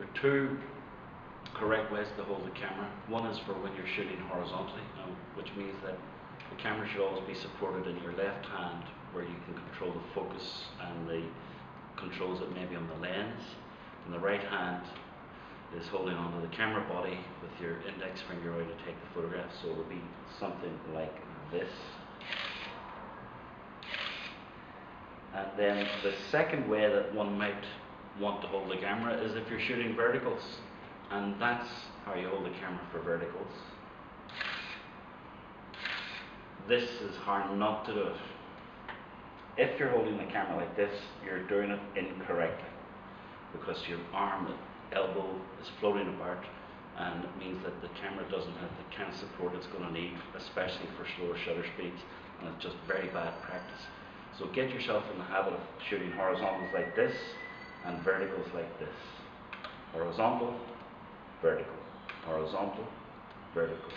There are two correct ways to hold the camera. One is for when you're shooting horizontally, which means that the camera should always be supported in your left hand where you can control the focus and the controls that may be on the lens. And the right hand is holding onto the camera body with your index finger ready to take the photograph. So it would be something like this. And then the second way that one might want to hold the camera is if you're shooting verticals. And that's how you hold the camera for verticals. This is how not to do it. If you're holding the camera like this, you're doing it incorrectly because your arm, elbow is floating apart and it means that the camera doesn't have the kind of support it's going to need, especially for slower shutter speeds, and it's just very bad practice. So get yourself in the habit of shooting horizontals like this and verticals like this. Horizontal, vertical, horizontal, vertical.